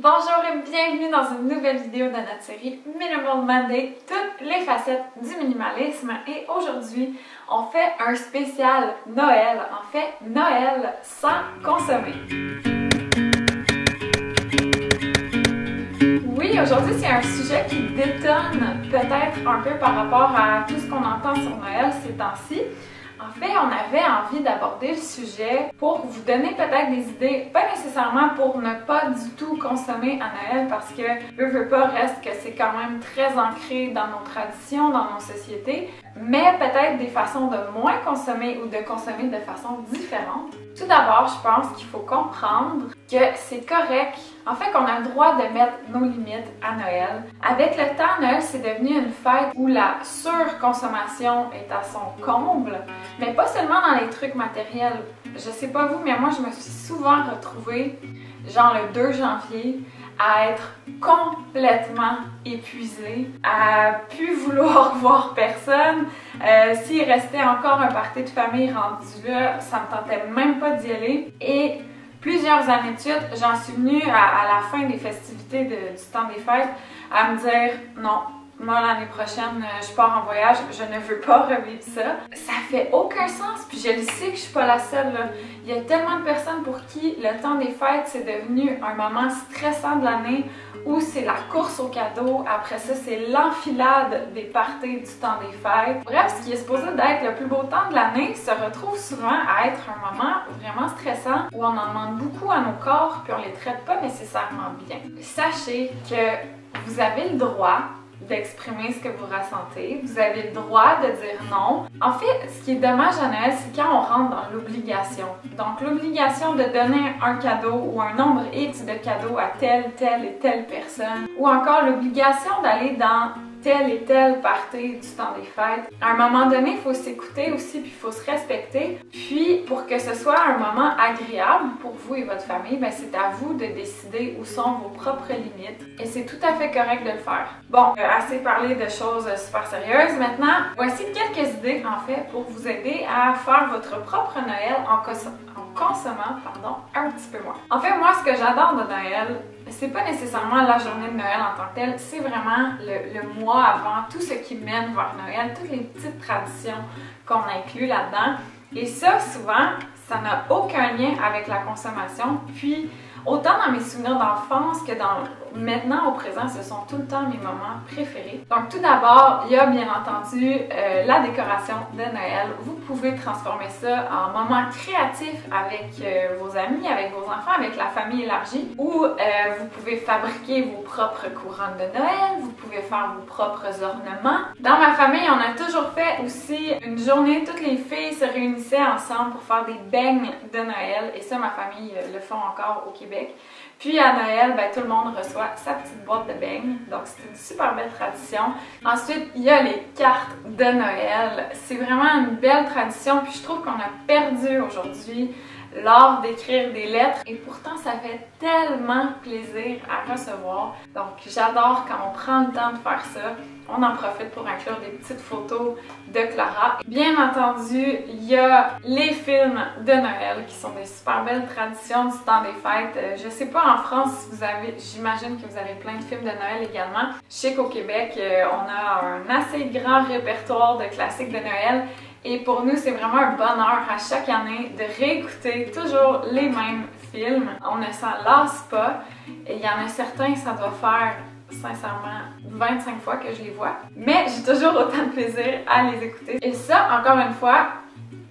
Bonjour et bienvenue dans une nouvelle vidéo de notre série Minimal Monday, toutes les facettes du minimalisme. Et aujourd'hui, on fait un spécial Noël, en fait Noël sans consommer. Oui, aujourd'hui c'est un sujet qui détonne peut-être un peu par rapport à tout ce qu'on entend sur Noël ces temps-ci. En fait, on avait envie d'aborder le sujet pour vous donner peut-être des idées, pas nécessairement pour ne pas du tout consommer à Noël parce que eux veut pas reste que c'est quand même très ancré dans nos traditions, dans nos sociétés, mais peut-être des façons de moins consommer ou de consommer de façon différente. Tout d'abord, je pense qu'il faut comprendre que c'est correct, en fait qu'on a le droit de mettre nos limites à Noël. Avec le temps, Noël c'est devenu une fête où la surconsommation est à son comble, mais pas seulement dans les trucs matériels. Je sais pas vous, mais moi je me suis souvent retrouvée, genre le 2 janvier, à être complètement épuisée, à plus vouloir voir personne. Euh, S'il restait encore un party de famille rendu là, ça me tentait même pas d'y aller. Et plusieurs années de suite, j'en suis venue à, la fin des festivités du temps des fêtes à me dire non, moi l'année prochaine, euh, je pars en voyage, je ne veux pas revivre ça. Ça fait aucun sens, puis je le sais que je suis pas la seule. Là. Il y a tellement de personnes pour qui le temps des fêtes, c'est devenu un moment stressant de l'année où c'est la course aux cadeaux, après ça, c'est l'enfilade des parties du temps des fêtes. Bref, ce qui est supposé d'être le plus beau temps de l'année se retrouve souvent à être un moment vraiment stressant où on en demande beaucoup à nos corps puis on les traite pas nécessairement bien. Sachez que vous avez le droit d'exprimer ce que vous ressentez. Vous avez le droit de dire non. En fait, ce qui est dommage à Noël, c'est quand on rentre dans l'obligation. Donc, l'obligation de donner un cadeau ou un nombre X de cadeaux à telle, telle et telle personne. Ou encore l'obligation d'aller dans telle et telle partie du temps des fêtes. À un moment donné, il faut s'écouter aussi, puis il faut se respecter. Puis, pour que ce soit un moment agréable pour vous et votre famille, ben, c'est à vous de décider où sont vos propres limites. Et c'est tout à fait correct de le faire. Bon, euh, assez parlé de choses super sérieuses. Maintenant, voici quelques idées, en fait, pour vous aider à faire votre propre Noël en, consommant pardon, un petit peu moins. En fait, moi, ce que j'adore de Noël, c'est pas nécessairement la journée de Noël en tant que telle, c'est vraiment le, le, mois avant, tout ce qui mène vers Noël, toutes les petites traditions qu'on inclut là-dedans. Et ça, souvent, ça n'a aucun lien avec la consommation. Puis, autant dans mes souvenirs d'enfance que dans maintenant au présent, ce sont tout le temps mes moments préférés. Donc tout d'abord, il y a bien entendu euh, la décoration de Noël. Vous pouvez transformer ça en moment créatif avec euh, vos amis, avec vos enfants, avec la famille élargie, ou euh, vous pouvez fabriquer vos propres couronnes de Noël, vous pouvez faire vos propres ornements. Dans ma famille, on a toujours fait aussi une journée, toutes les filles se réunissaient ensemble pour faire des beignes de Noël, et ça, ma famille le font encore au Québec. Puis à Noël, ben, tout le monde reçoit sa petite boîte de beignes. Donc c'est une super belle tradition. Ensuite, il y a les cartes de Noël. C'est vraiment une belle tradition. Puis je trouve qu'on a perdu aujourd'hui l'art d'écrire des lettres et pourtant ça fait tellement plaisir à recevoir. Donc j'adore quand on prend le temps de faire ça. On en profite pour inclure des petites photos de Clara. Bien entendu, il y a les films de Noël qui sont des super belles traditions du temps des fêtes. Euh, je sais pas en France si vous avez, j'imagine que vous avez plein de films de Noël également. Je sais qu'au Québec, euh, on a un assez grand répertoire de classiques de Noël et pour nous, c'est vraiment un bonheur à chaque année de réécouter toujours les mêmes films. On ne s'en lasse pas. Et il y en a certains, ça doit faire sincèrement 25 fois que je les vois. Mais j'ai toujours autant de plaisir à les écouter. Et ça, encore une fois,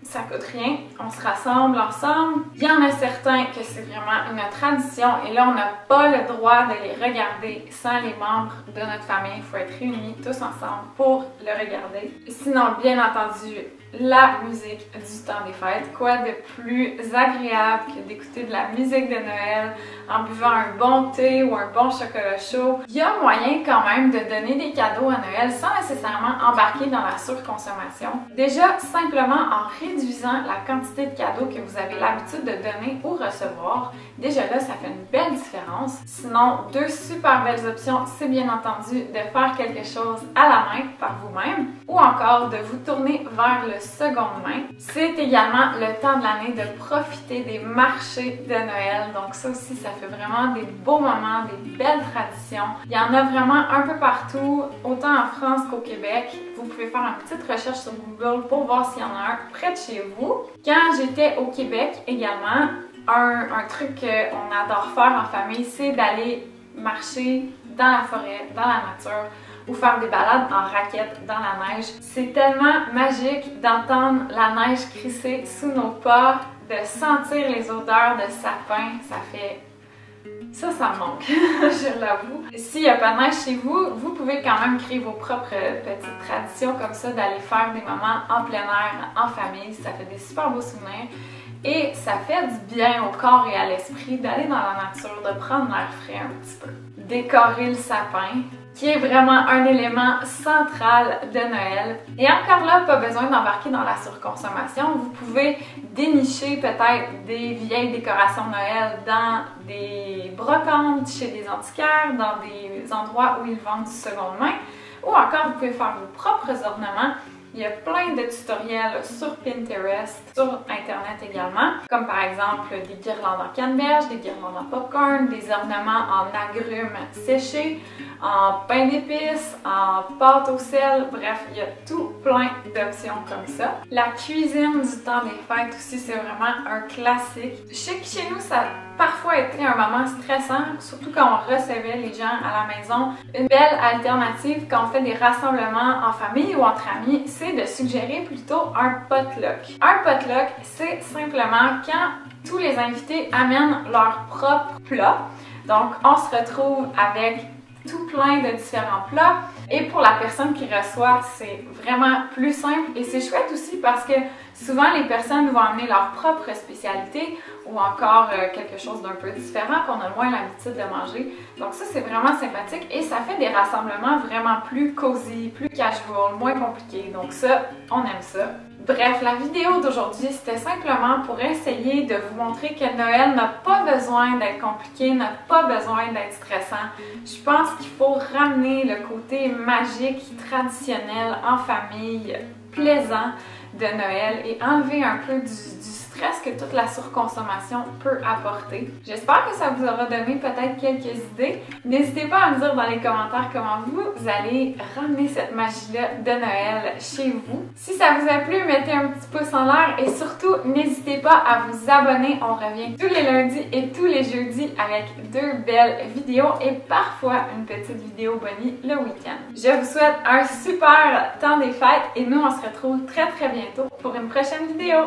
ça coûte rien, on se rassemble ensemble. Il y en a certains que c'est vraiment une tradition et là on n'a pas le droit de les regarder sans les membres de notre famille. Il faut être réunis tous ensemble pour le regarder. Sinon, bien entendu, la musique du temps des fêtes. Quoi de plus agréable que d'écouter de la musique de Noël en buvant un bon thé ou un bon chocolat chaud? Il y a moyen quand même de donner des cadeaux à Noël sans nécessairement embarquer dans la surconsommation. Déjà, simplement en réduisant la quantité de cadeaux que vous avez l'habitude de donner ou recevoir Déjà là, ça fait une belle différence. Sinon, deux super belles options, c'est bien entendu de faire quelque chose à la main par vous-même ou encore de vous tourner vers le seconde main. C'est également le temps de l'année de profiter des marchés de Noël. Donc ça aussi, ça fait vraiment des beaux moments, des belles traditions. Il y en a vraiment un peu partout, autant en France qu'au Québec. Vous pouvez faire une petite recherche sur Google pour voir s'il y en a un près de chez vous. Quand j'étais au Québec également, un, truc qu'on adore faire en famille, c'est d'aller marcher dans la forêt, dans la nature ou faire des balades en raquette dans la neige. C'est tellement magique d'entendre la neige crisser sous nos pas, de sentir les odeurs de sapin, ça fait ça, ça me manque, je l'avoue. S'il n'y a pas de neige chez vous, vous pouvez quand même créer vos propres petites traditions comme ça, d'aller faire des moments en plein air, en famille. Ça fait des super beaux souvenirs. Et ça fait du bien au corps et à l'esprit d'aller dans la nature, de prendre l'air frais un petit peu. Décorer le sapin, qui est vraiment un élément central de Noël. Et encore là, pas besoin d'embarquer dans la surconsommation. Vous pouvez dénicher peut-être des vieilles décorations Noël dans des brocantes, chez des antiquaires, dans des endroits où ils vendent du seconde main. Ou encore, vous pouvez faire vos propres ornements il y a plein de tutoriels sur Pinterest, sur Internet également, comme par exemple des guirlandes en canneberge, des guirlandes en popcorn, des ornements en agrumes séchés, en pain d'épices, en pâte au sel, bref, il y a tout plein d'options comme ça. La cuisine du temps des fêtes aussi, c'est vraiment un classique. Chez nous, ça parfois été un moment stressant, surtout quand on recevait les gens à la maison. Une belle alternative quand on fait des rassemblements en famille ou entre amis, c'est de suggérer plutôt un potluck. Un potluck, c'est simplement quand tous les invités amènent leur propre plat. Donc, on se retrouve avec tout plein de différents plats. Et pour la personne qui reçoit, c'est vraiment plus simple et c'est chouette aussi parce que souvent les personnes vont amener leur propre spécialité ou encore euh, quelque chose d'un peu différent qu'on a moins l'habitude de manger. Donc ça, c'est vraiment sympathique et ça fait des rassemblements vraiment plus cosy, plus casual, moins compliqués. Donc ça, on aime ça. Bref, la vidéo d'aujourd'hui, c'était simplement pour essayer de vous montrer que Noël n'a pas besoin d'être compliqué, n'a pas besoin d'être stressant. Je pense qu'il faut ramener le côté magique, traditionnel, en famille, plaisant de Noël et enlever un peu du, stress que toute la surconsommation peut apporter. J'espère que ça vous aura donné peut-être quelques idées. N'hésitez pas à me dire dans les commentaires comment vous allez ramener cette magie-là de Noël chez vous. Si ça vous a plu, mettez un petit pouce en l'air et surtout, n'hésitez pas à vous abonner. On revient tous les lundis et tous les jeudis avec deux belles vidéos et parfois une petite vidéo bonnie le week-end. Je vous souhaite un super temps des fêtes et nous, on se retrouve très très bientôt pour une prochaine vidéo.